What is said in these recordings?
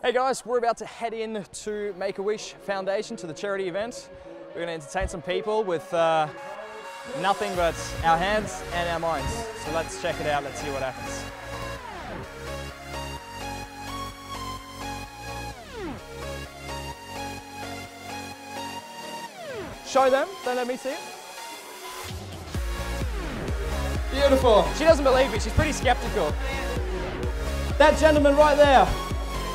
Hey guys, we're about to head in to Make-A-Wish Foundation to the charity event. We're going to entertain some people with uh, nothing but our hands and our minds. So let's check it out, let's see what happens. Show them, don't let me see it. Beautiful. She doesn't believe me, she's pretty skeptical. That gentleman right there.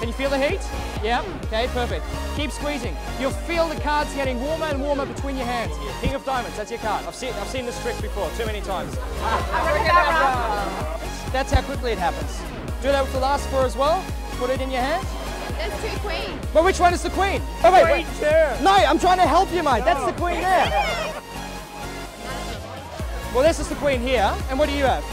Can you feel the heat? Yeah? Okay, perfect. Keep squeezing. You'll feel the cards getting warmer and warmer between your hands. King of Diamonds, that's your card. I've seen, I've seen this trick before, too many times. That's how quickly it happens. Do that with the last four as well. Put it in your hand. There's two queens. But which one is the queen? Oh, wait, wait. No, I'm trying to help you, mate. That's the queen there. Well, this is the queen here. And what do you have?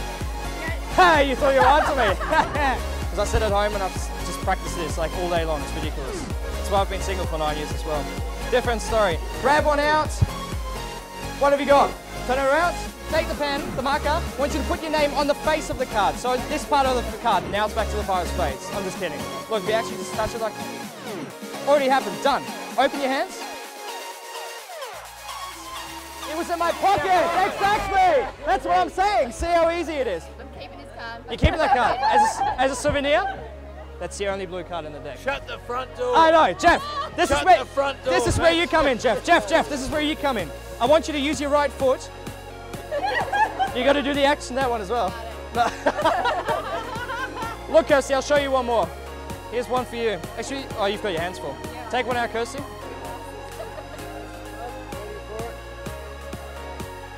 Hey, you thought you were onto me. Because I sit at home and I've just practiced this like all day long. It's ridiculous. That's why I've been single for nine years as well. Different story. Grab one out. What have you got? Turn it around. Take the pen, the marker. I want you to put your name on the face of the card. So this part of the card. Now it's back to the five face. I'm just kidding. Look, if you actually just touch it like... Already happened. Done. Open your hands. It was in my pocket. Exactly. That's what I'm saying. See how easy it is. I'm keeping his card. You're keeping that card as a, as a souvenir. That's the only blue card in the deck. Shut the front door. I know, Jeff. This Shut is where the front door, this is where you come in, Jeff. Jeff, Jeff. This is where you come in. I want you to use your right foot. You got to do the action that one as well. Look, Kirsty, I'll show you one more. Here's one for you. Actually, oh, you've got your hands full. Take one out, Kirsty.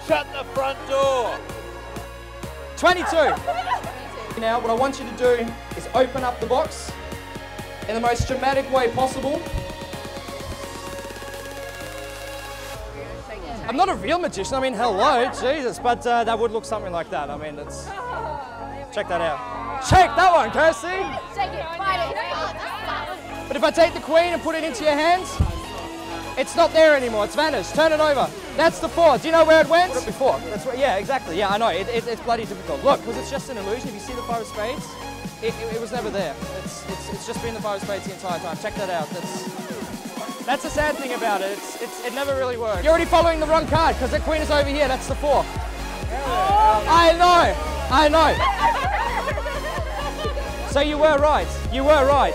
Shut the front door. 22. Now, what I want you to do is open up the box in the most dramatic way possible. I'm not a real magician. I mean, hello, Jesus, but uh, that would look something like that. I mean, it's check that out. Check that one, Kirsty. Shake it, fight it. But if I take the queen and put it into your hands, it's not there anymore. It's vanished. Turn it over. That's the four. Do you know where it went? Before. That's right. Yeah, exactly. Yeah, I know. It, it, it's bloody difficult. Look, because it's just an illusion. If you see the five of spades, it, it, it was never there. It's, it's, it's just been the five of spades the entire time. Check that out. That's that's the sad thing about it. It's, it's, it never really worked. You're already following the wrong card because the queen is over here. That's the four. I know. I know. So you were right. You were right.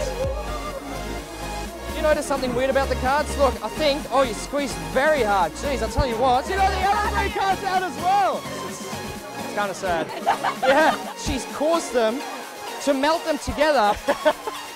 You notice something weird about the cards? Look, I think, oh, you squeezed very hard. Jeez, I'll tell you what. You know, the other three cards out as well. It's, it's kind of sad. Yeah, she's caused them to melt them together